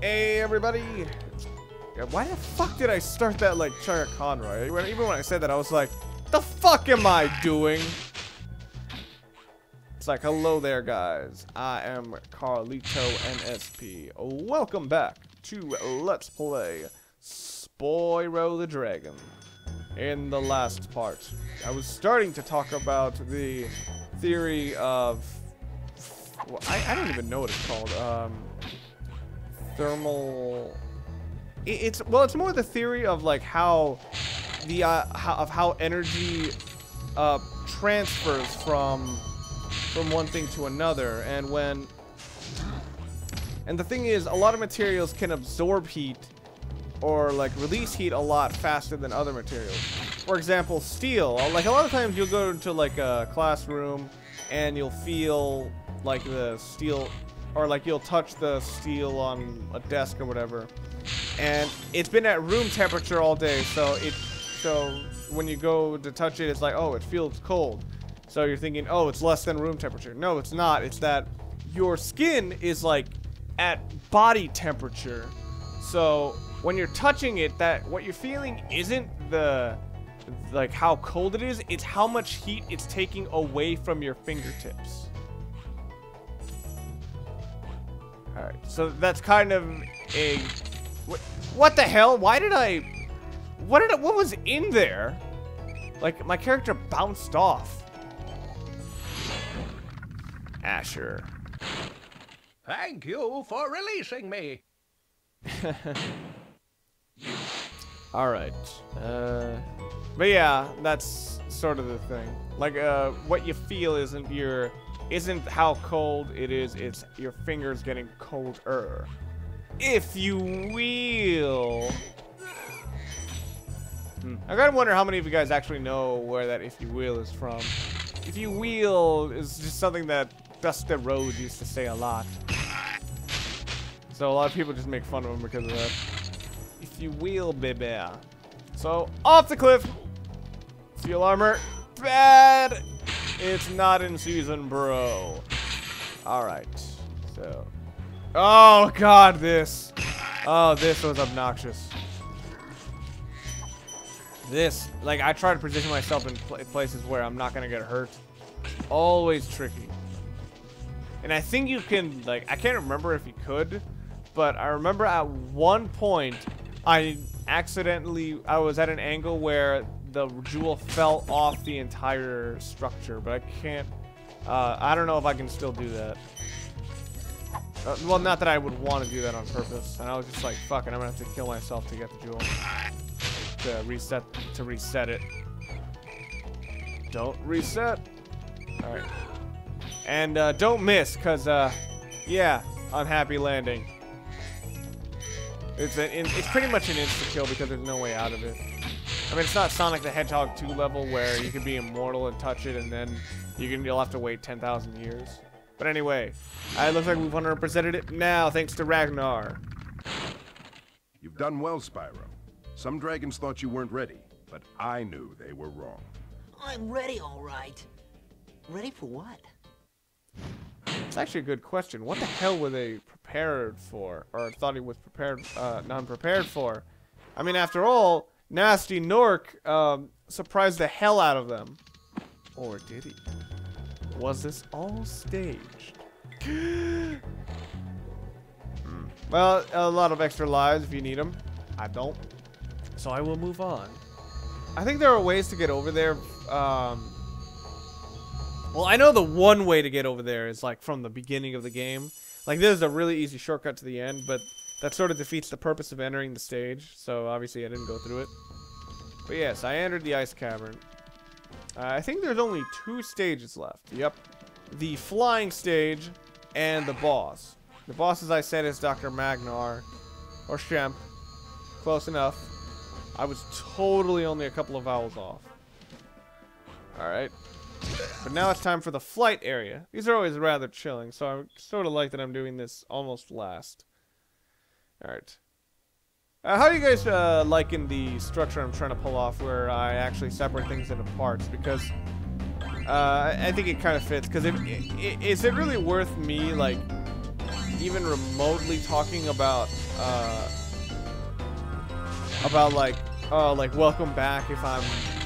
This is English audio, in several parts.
Hey, everybody. Why the fuck did I start that like Chaya Conroy? Even when I said that, I was like, the fuck am I doing? It's like, hello there, guys. I am Carlito NSP. Welcome back to Let's Play Spyro the Dragon. In the last part, I was starting to talk about the theory of... Well, I, I don't even know what it's called. Um, thermal... It, it's, well, it's more the theory of like how the, uh, how, of how energy uh, transfers from from one thing to another. And when and the thing is a lot of materials can absorb heat or like release heat a lot faster than other materials. For example steel. Like a lot of times you'll go into like a classroom and you'll feel like the steel or like you'll touch the steel on a desk or whatever and it's been at room temperature all day so it so when you go to touch it it's like oh it feels cold so you're thinking, oh, it's less than room temperature. No, it's not. It's that your skin is like at body temperature. So when you're touching it, that what you're feeling isn't the like how cold it is, it's how much heat it's taking away from your fingertips. Alright, so that's kind of a what, what the hell? Why did I what did I, what was in there? Like my character bounced off. Asher. Thank you for releasing me. All right. Uh, but yeah, that's sort of the thing. Like, uh, what you feel isn't your, isn't how cold it is. It's your fingers getting colder, if you will. Hmm. I gotta wonder how many of you guys actually know where that "if you will" is from. If you will is just something that Dusty Rhodes used to say a lot. So a lot of people just make fun of him because of that. If you will, baby. So, off the cliff. Steel armor. Bad. It's not in season, bro. Alright. So. Oh, God, this. Oh, this was obnoxious. This, like, I try to position myself in pl places where I'm not going to get hurt. Always tricky. And I think you can, like, I can't remember if you could, but I remember at one point, I accidentally, I was at an angle where the jewel fell off the entire structure, but I can't, uh, I don't know if I can still do that. Uh, well, not that I would want to do that on purpose. And I was just like, fuck it, I'm gonna have to kill myself to get the jewel. To reset, to reset it. Don't reset. Alright. And uh, don't miss, because, uh, yeah, unhappy landing. It's, a, it's pretty much an insta-kill because there's no way out of it. I mean, it's not Sonic the Hedgehog 2 level where you can be immortal and touch it and then you can, you'll have to wait 10,000 years. But anyway, uh, it looks like we've 100%ed it now thanks to Ragnar. You've done well, Spyro. Some dragons thought you weren't ready, but I knew they were wrong. I'm ready, all right. Ready for what? It's actually a good question. What the hell were they prepared for? Or thought he was prepared, uh, non-prepared for? I mean, after all, Gnasty Gnorc um, surprised the hell out of them. Or did he? Was this all staged? Well, a lot of extra lives if you need them. I don't. So I will move on. I think there are ways to get over there. Um, well, I know the one way to get over there is like from the beginning of the game. Like this is a really easy shortcut to the end, but that sort of defeats the purpose of entering the stage. So obviously I didn't go through it. But yes, I entered the ice cavern. Uh, I think there's only two stages left. Yep. The flying stage and the boss. The boss, as I said, is Dr. Magnar. Or Shemp. Close enough. I was totally only a couple of vowels off. Alright. But now it's time for the flight area. These are always rather chilling, so I sort of like that I'm doing this almost last. Alright. Uh, how do you guys uh, liking the structure I'm trying to pull off where I actually separate things into parts? Because uh, I think it kind of fits. Because is it really worth me, like, even remotely talking about uh, about like, uh, like welcome back if I'm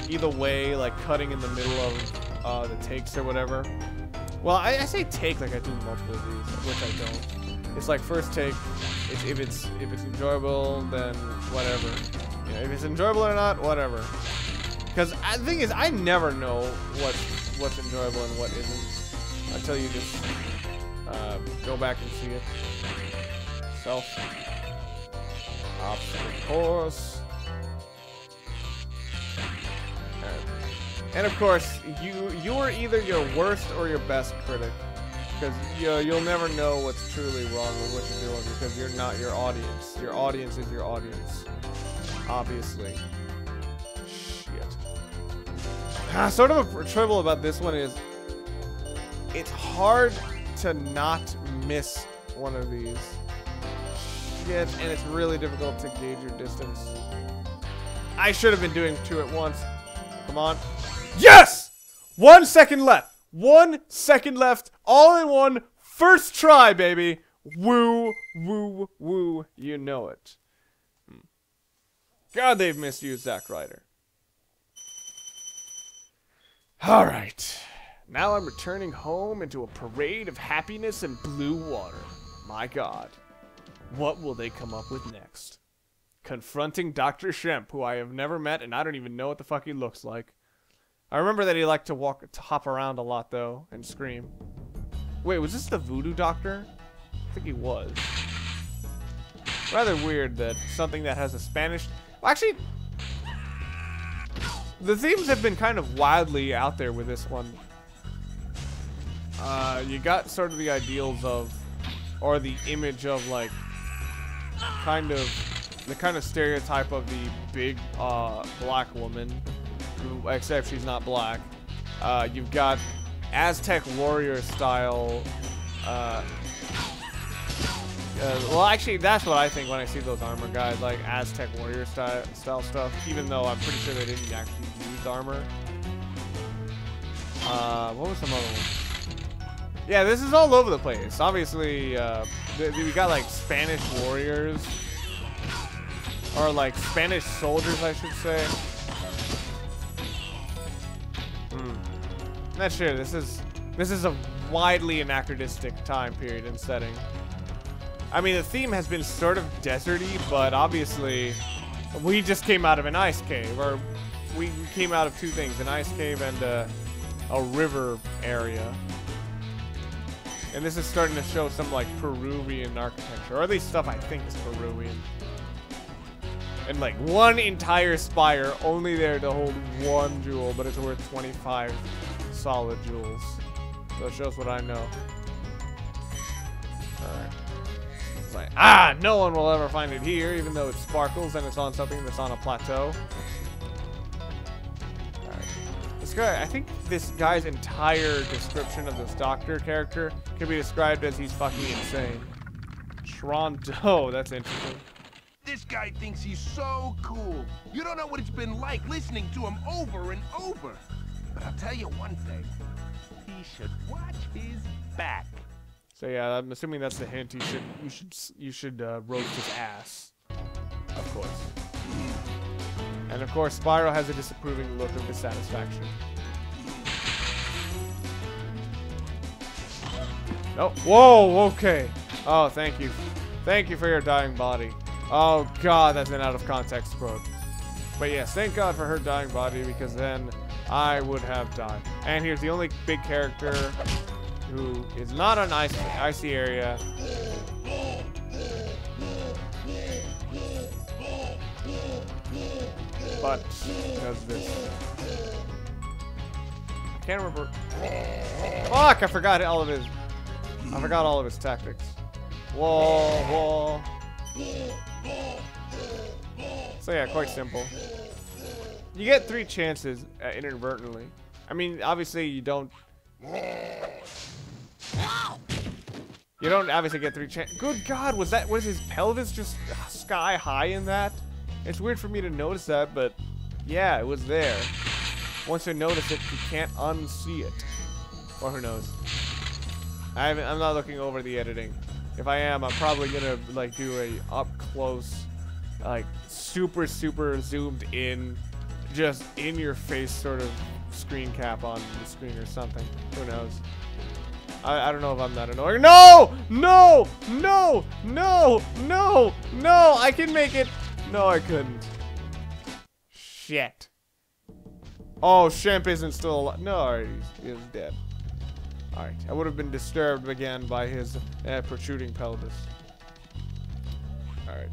either way, like cutting in the middle of uh, the takes or whatever. Well, I, I say take like I do multiple of these, which I don't. It's like first take. If it's if it's enjoyable, then whatever. You know, if it's enjoyable or not, whatever. Because the thing is, I never know what what's enjoyable and what isn't until you just uh, go back and see it. Self obstacle course. And, and of course, you you are either your worst or your best critic. Because you, you'll never know what's truly wrong with what you're doing because you're not your audience. Your audience is your audience. Obviously. Shit. Ah, sort of a trouble about this one is it's hard to not miss one of these. Shit, and it's really difficult to gauge your distance. I should have been doing two at once. Come on. Yes! One second left. One second left. All in one. First try, baby. Woo, woo, woo. You know it. Hmm. God, they've misused Zack Ryder. All right. Now I'm returning home into a parade of happiness and blue water. My god. What will they come up with next? Confronting Dr. Shemp, who I have never met and I don't even know what the fuck he looks like. I remember that he liked to walk, to hop around a lot though, and scream. Wait, was this the voodoo doctor? I think he was. Rather weird that something that has a Spanish... Well, actually, the themes have been kind of wildly out there with this one. Uh, you got sort of the ideals of, or the image of like, kind of, the kind of stereotype of the big uh, black woman, who, except she's not black. Uh, you've got Aztec warrior style. Uh, uh, well, actually, that's what I think when I see those armor guys, like Aztec warrior style, style stuff. Even though I'm pretty sure they didn't actually use armor. Uh, what was some other one? Yeah, this is all over the place. Obviously, uh, we got like Spanish warriors, or like Spanish soldiers, I should say. Not sure. This is this is a widely anachronistic time period and setting. I mean, the theme has been sort of deserty, but obviously, we just came out of an ice cave, or we came out of two things: an ice cave and a, a river area. And this is starting to show some like Peruvian architecture, or at least stuff I think is Peruvian. And like one entire spire, only there to hold one jewel, but it's worth 25 solid jewels. So it shows what I know. Alright. It's like, ah, no one will ever find it here, even though it sparkles and it's on something that's on a plateau. This guy, I think this guy's entire description of this doctor character can be described as he's fucking insane. Toronto, that's interesting. This guy thinks he's so cool. You don't know what it's been like listening to him over and over. But I'll tell you one thing. He should watch his back. So yeah, I'm assuming that's the hint. You should you should you should uh, roast his ass, of course. And of course, Spyro has a disapproving look of dissatisfaction. No. Whoa. Okay. Oh, thank you. Thank you for your dying body. Oh God, that's an out of context quote. But yes, thank God for her dying body because then I would have died. And here's the only big character who is not an icy, icy area. But does this. I can't remember. Fuck! I forgot all of his. I forgot all of his tactics. Whoa, whoa. So yeah, quite simple. You get three chances uh, inadvertently. I mean, obviously you don't. You don't obviously get three chances. Good God, was that was his pelvis just sky high in that? It's weird for me to notice that, but yeah, it was there. Once you notice it, you can't unsee it. Or who knows? I am not looking over the editing. If I am, I'm probably gonna like do a up close, like super super zoomed in, just in your face sort of screen cap on the screen or something. Who knows? I, I don't know if I'm that annoying. No! No! No! No! No! No! I can make it. No, I couldn't. Shit. Oh, Shemp isn't still alive. No, he's, he's dead. Alright, I would have been disturbed again by his uh, protruding pelvis. Alright.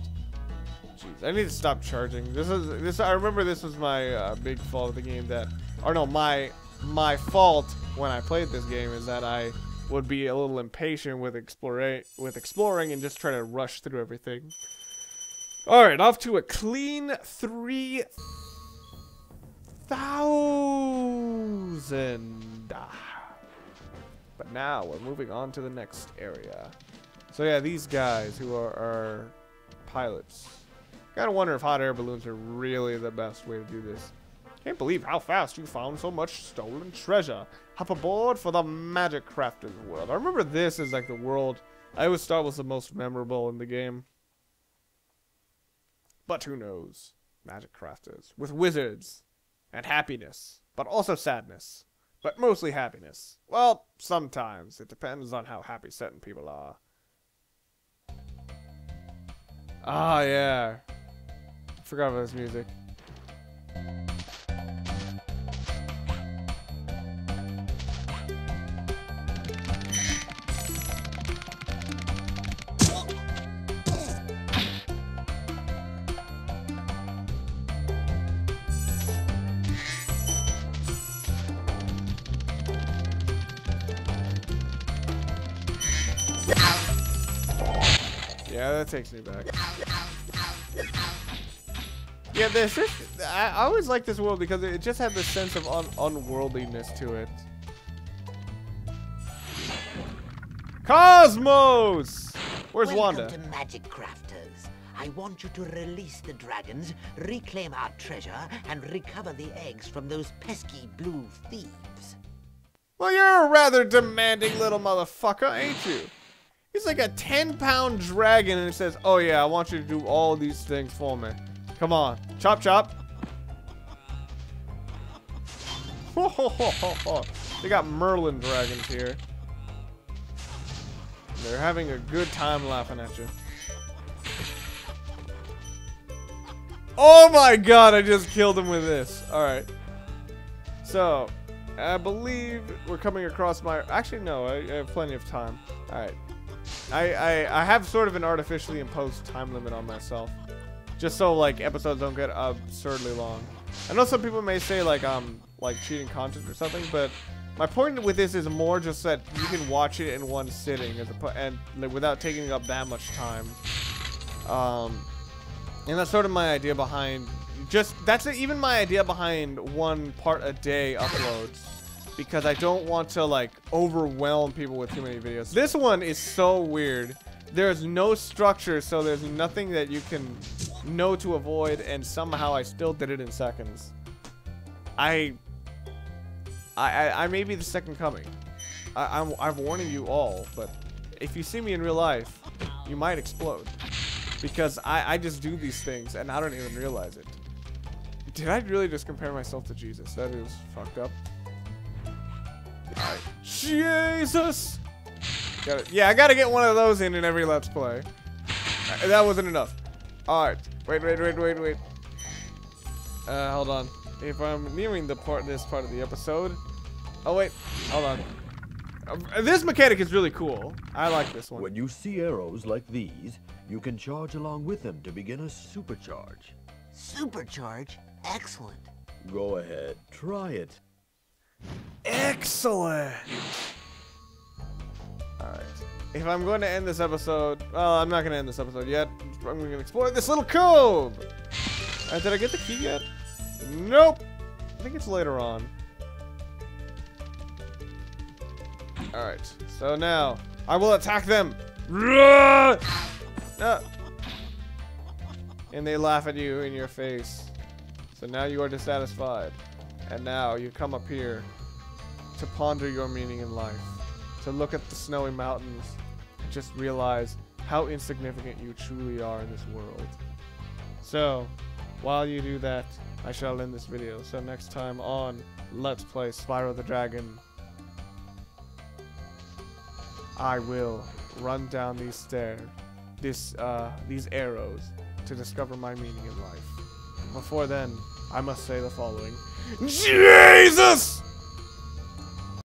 I need to stop charging. This is this. I remember this was my uh, big fault of the game. That, or no, my my fault when I played this game is that I would be a little impatient with exploring with exploring and just try to rush through everything. All right, off to a clean three thousand. But now we're moving on to the next area. So yeah, these guys who are, are pilots. Gotta wonder if hot air balloons are really the best way to do this. Can't believe how fast you found so much stolen treasure. Hop aboard for the Magic Crafters world. I remember this as like the world I always thought was the most memorable in the game. But who knows? Magic Crafters. With wizards. And happiness. But also sadness. But mostly happiness. Well, sometimes. It depends on how happy certain people are. Ah, yeah. Forgot about this music. Yeah, that takes me back. Yeah, this is. I, I always like this world because it just had this sense of un unworldliness to it. Cosmos! Where's Welcome Wanda? to Magic Crafters. I want you to release the dragons, reclaim our treasure, and recover the eggs from those pesky blue thieves. Well, you're a rather demanding little motherfucker, ain't you? He's like a 10 pound dragon and it says, oh yeah, I want you to do all these things for me. Come on. Chop chop. they got Merlin dragons here. They're having a good time laughing at you. Oh my god, I just killed him with this. Alright. So, I believe we're coming across my... Actually, no, I, I have plenty of time. Alright. I, I, I have sort of an artificially imposed time limit on myself. Just so, like, episodes don't get absurdly long. I know some people may say, like, um, like, cheating content or something, but my point with this is more just that you can watch it in one sitting as a, and like, without taking up that much time. Um, and that's sort of my idea behind just that's even my idea behind one part a day uploads because I don't want to like overwhelm people with too many videos. This one is so weird. There's no structure, so there's nothing that you can know to avoid, and somehow I still did it in seconds. I I, I, may be the second coming. I, I'm, I'm warning you all, but if you see me in real life, you might explode. Because I, I just do these things, and I don't even realize it. Did I really just compare myself to Jesus? That is fucked up. Jesus! Got it. Yeah, I gotta get one of those in in every Let's Play. Uh, that wasn't enough. Alright. Wait, wait, wait, wait, wait. Uh, hold on. If I'm nearing the part, this part of the episode. Oh, wait. Hold on. Uh, this mechanic is really cool. I like this one. When you see arrows like these, you can charge along with them to begin a supercharge. Supercharge? Excellent. Go ahead, try it. Excellent. Alright. If I'm going to end this episode, well, I'm not going to end this episode yet. I'm to explore this little cove. Alright, did I get the key yet? Nope. I think it's later on. Alright, so now I will attack them. Ah! And they laugh at you in your face. So now you are dissatisfied. And now you come up here to ponder your meaning in life. To look at the snowy mountains and just realize how insignificant you truly are in this world. So, while you do that, I shall end this video. So next time on Let's Play Spyro the Dragon, I will run down these stairs, this uh, these arrows, to discover my meaning in life. Before then, I must say the following: Jesus!